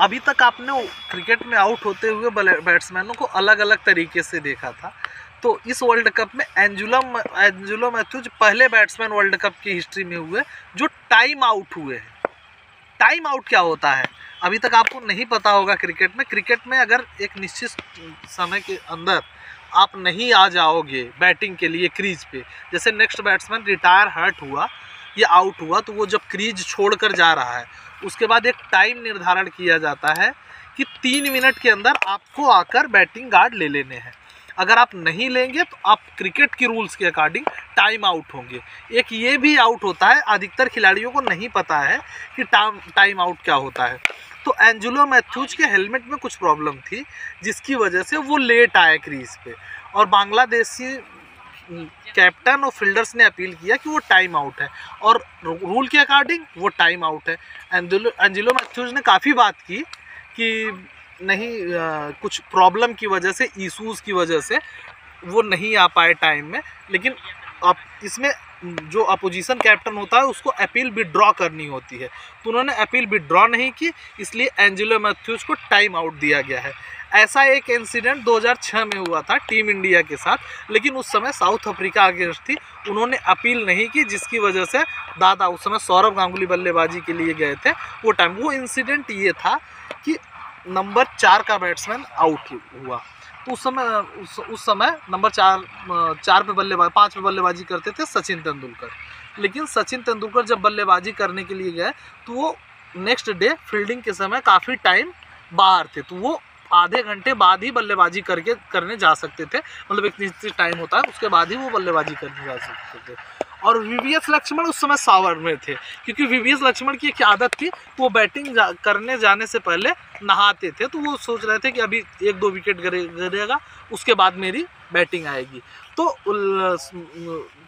अभी तक आपने क्रिकेट में आउट होते हुए बैट्समैनों को अलग अलग तरीके से देखा था। तो इस वर्ल्ड कप में एंजुलम एंजुलो मैथ्यूज पहले बैट्समैन वर्ल्ड कप की हिस्ट्री में हुए, जो टाइम आउट हुए हैं। टाइम आउट क्या होता है? अभी तक आपको नहीं पता होगा क्रिकेट में। क्रिकेट में अगर एक निश्चित समय के अंदर आप नहीं आ जाओगे बैटिंग के लिए क्रीज पे, जैसे नेक्स्ट बैट्समैन रिटायर हर्ट हुआ, या आउट हुआ तो वो जब क्रीज छोड़कर जा रहा है उसके बाद एक टाइम निर्धारण किया जाता है कि तीन मिनट के अंदर आपको आकर बैटिंग गार्ड ले लेने हैं। अगर आप नहीं लेंगे तो आप क्रिकेट की रूल्स के अकॉर्डिंग टाइम आउट होंगे। एक ये भी आउट होता है, अधिकतर खिलाड़ियों को नहीं पता है कि टाइम टाइम आउट क्या होता है। तो एंजुलो मैथ्यूज के हेलमेट में कुछ प्रॉब्लम थी, जिसकी वजह से वो लेट आए क्रीज पे। और बांग्लादेशी कैप्टन और फील्डर्स ने अपील किया कि वो टाइम आउट है। और रूल के अकॉर्डिंग वो टाइम आउट है। एंजिलो मैथ्यूज ने काफ़ी बात की कि नहीं आ, कुछ प्रॉब्लम की वजह से इशूज़ की वजह से वो नहीं आ पाए टाइम में। लेकिन आप इसमें जो अपोजिशन कैप्टन होता है, उसको अपील विड्रॉ करनी होती है। तो उन्होंने अपील विड्रॉ नहीं की, इसलिए एंजेलो मैथ्यूज को टाइम आउट दिया गया है। ऐसा एक इंसिडेंट 2006 में हुआ था टीम इंडिया के साथ, लेकिन उस समय साउथ अफ्रीका अगेंस्ट थी। उन्होंने अपील नहीं की, जिसकी वजह से दादा उस समय सौरभ गांगुली बल्लेबाजी के लिए गए थे वो टाइम वो इंसिडेंट ये था कि नंबर चार का बैट्समैन आउट हुआ। तो उस समय, उस उस समय नंबर चार चार पे बल्लेबाज, पाँच पे बल्लेबाजी करते थे सचिन तेंदुलकर। लेकिन सचिन तेंदुलकर जब बल्लेबाजी करने के लिए गए तो वो नेक्स्ट डे फील्डिंग के समय काफ़ी टाइम बाहर थे। तो वो आधे घंटे बाद ही बल्लेबाजी करके, करने जा सकते थे। मतलब एक निश्चित टाइम होता है, उसके बाद ही वो बल्लेबाजी करने जा सकते थे। और वीवीएस लक्ष्मण उस समय सावर में थे क्योंकि वीवीएस लक्ष्मण की एक आदत थी वो बैटिंग जा, करने जाने से पहले नहाते थे तो वो सोच रहे थे कि अभी एक दो विकेट गिरेगा उसके बाद मेरी बैटिंग आएगी। तो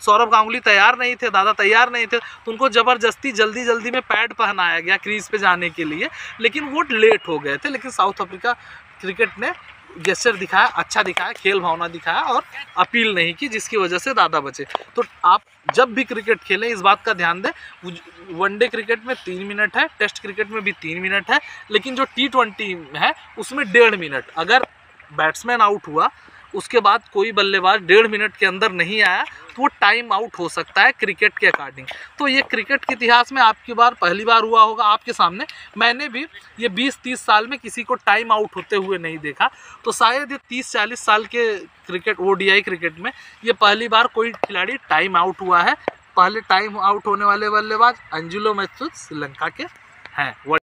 सौरभ गांगुली तैयार नहीं थे दादा तैयार नहीं थे तो उनको ज़बरदस्ती जल्दी जल्दी में पैड पहनाया गया क्रीज पे जाने के लिए लेकिन वो लेट हो गए थे लेकिन साउथ अफ्रीका क्रिकेट ने गेस्टर दिखाया अच्छा दिखाया, खेल भावना दिखाया और अपील नहीं की, जिसकी वजह से दादा बचे। तो आप जब भी क्रिकेट खेलें, इस बात का ध्यान दें वनडे क्रिकेट में तीन मिनट है टेस्ट क्रिकेट में भी तीन मिनट है, लेकिन जो टी ट्वेंटी है, उसमें डेढ़ मिनट अगर बैट्समैन आउट हुआ उसके बाद कोई बल्लेबाज डेढ़ मिनट के अंदर नहीं आया तो वो टाइम आउट हो सकता है क्रिकेट के अकॉर्डिंग तो ये क्रिकेट के इतिहास में आपकी बार पहली बार हुआ होगा आपके सामने. मैंने भी ये 20-30 साल में किसी को टाइम आउट होते हुए नहीं देखा. तो शायद ये 30-40 साल के क्रिकेट ओडीआई क्रिकेट में ये पहली बार कोई खिलाड़ी टाइम आउट हुआ है. पहले टाइम आउट होने वाले बल्लेबाज अंजुलो मैथुर श्रीलंका के हैं.